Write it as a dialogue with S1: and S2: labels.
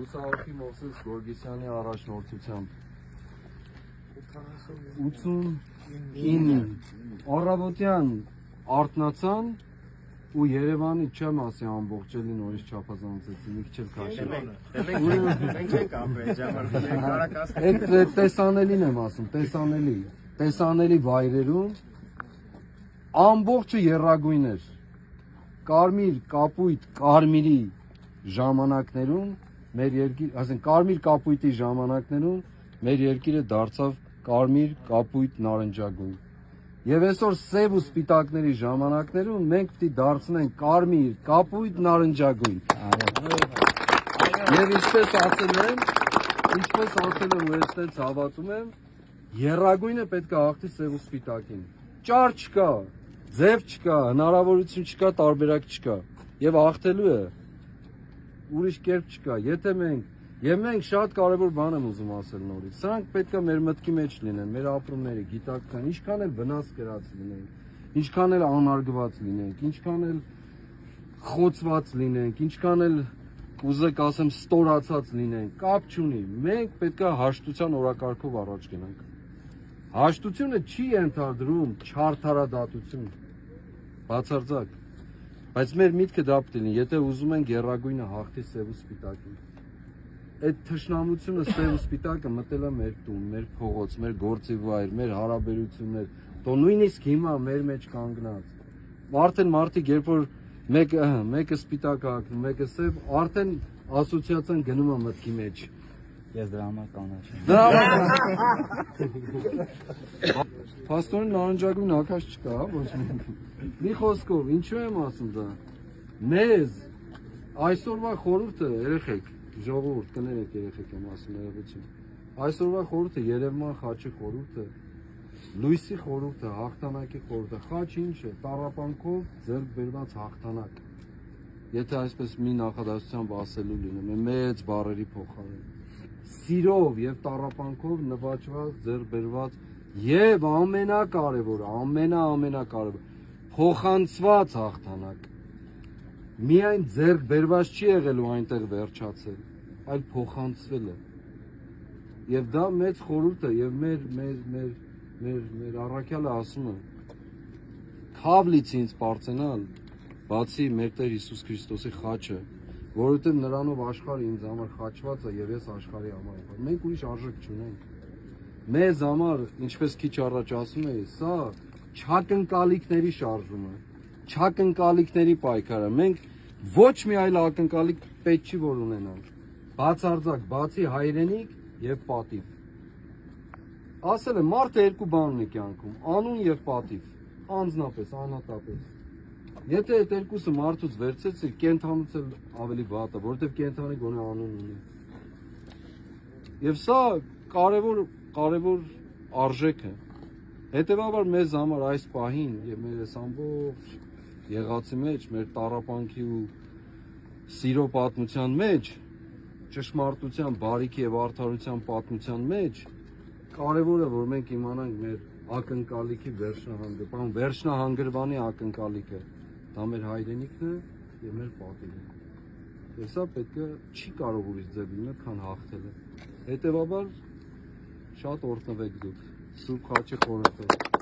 S1: Լուսահոգի Մովսես Գորգիսյանի առաջնորդությամբ 89 առավոտյան արտնացան ու Երևանի չեմ ասի ամբողջելի նորից չափազանցեցի, մի քիչ էլ քաշի։
S2: Մենք չենք ապրել ժամանակ, կարակաս։
S1: Այդ տեսանելին եմ ասում, տեսանելի, տեսանելի վայրերում ամբողջը երրագույն էր։ Կարմիր, կապույտ, կարմիրի ժամանակներում մեր երկիր, ասեն կարմիր կապույտի ժամանակներում մեր երկիրը դարձավ կարմիր, կապույտ, նարնջագույն։ Եվ այսօր սև ու սպիտակների ժամանակներում մենք պիտի դարձնենք կարմիր, կապույտ, նարնջագույն։ Եվ ինչպես ասել եմ, ինչպես ասել եմ ու այստեղ հավատում եմ, երրագույնը պետք է հաղթի սև ու սպիտակին։ Ճար չկա, ձև չկա, հնարավորություն չկա, տարբերակ չկա։ Եվ հաղթելու է ուրիշ կերպ չկա։ Եթե մենք Եվ մենք շատ կարևոր բան եմ ուզում ասել նորից։ Սրանք պետք է մեր մտքի մեջ լինեն, մեր ապրումները, գիտակցան, ինչքան էլ վնաս կրած լինենք, ինչքան էլ անարգված լինենք, ինչքան էլ խոցված լինենք, ինչքան էլ ուզեք ասեմ ստորացած լինենք, կապ չունի։ Մենք պետք է հաշտության օրակարգով առաջ գնանք։ Հաշտությունը չի ենթադրում չարթարադատություն։ Բացարձակ։ Բայց մեր միտքը դա պետք է լինի, եթե ուզում ենք երրագույնը հաղթի սև ու սպիտակին այդ թշնամությունը սև ու սպիտակը մտել է մեր տուն, մեր փողոց, մեր գործի վայր, մեր հարաբերություններ, то նույնիսկ հիմա մեր մեջ կանգնած։ Արդեն մարդիկ երբ որ մեկը մեկը սպիտակ հագնում, մեկը սև, արդեն ասոցիացիան գնում է մտքի մեջ։
S2: Ես դրա համար կանաչ եմ։
S1: Դրա համար Փաստորեն նարնջագույն ակաշ չկա, ոչ մի։ Մի խոսքով, ինչու եմ ասում դա։ Մեզ այսօրվա խորհուրդը երեխեք ժողովուրդ կներեք երեխեք եմ ասում ներողություն։ Այսօրվա խորհուրդը Երևան խաչի խորհուրդը, լույսի խորհուրդը, հաղթանակի խորհուրդը, խաչ ինչ է, տարապանքով ձեռք բերված հաղթանակ։ Եթե այսպես մի նախադասությամբ ասելու լինեմ, մեծ բարերի փոխարեն։ Սիրով եւ տարապանքով նվաճված ձեռք բերված եւ ամենակարևորը, ամենա ամենակարևորը փոխանցված հաղթանակ միայն ձեռք բերված չի եղել ու այնտեղ վերջացել, այլ փոխանցվել է։ Եվ դա մեծ խորհուրդ է եւ մեր մեր մեր մեր մեր առաքյալը ասում է. Քավլից ինձ բարձենալ բացի մեր Տեր Հիսուս Քրիստոսի խաչը, որովհետև նրանով աշխարհը ինձ համար խաչված է եւ ես աշխարհի համար եմ։ Մենք ուրիշ արժեք չունենք։ Մեզ համար, ինչպես քիչ առաջ ասում էի, սա չակնկալիքների շարժում է չակնկալիքների պայքարը։ Մենք ոչ մի այլ ակնկալիք պետք չի որ ունենանք։ Բացարձակ, բացի հայրենիք եւ պատիվ։ Ասել եմ, մարդը երկու բան ունի կյանքում՝ անուն եւ պատիվ, անznապես, անհատապես։ Եթե այդ երկուսը մարդուց վերցեցի, կենթանուց էլ ավելի վատ է, որովհետեւ կենթանի գոնե անուն ունի։ Եվ սա կարևոր կարևոր արժեք է։ Հետևաբար մեզ համար այս պահին եւ մեր այս ամբողջ եղածի մեջ, մեր տարապանքի ու սիրո պատմության մեջ, ճշմարտության, բարիքի եւ արդարության պատմության մեջ կարևորը որ մենք իմանանք մեր ակնկալիքի վերջնահանգը, բան վերջնահանգրվանի ակնկալիքը, դա մեր հայրենիքն է եւ մեր պատիվը։ սա պետք է չի կարող ուրիշ ձև լինել, քան հաղթելը։ Հետևաբար շատ օրտնվեք դուք։ Սուրբ խաչի խորհրդով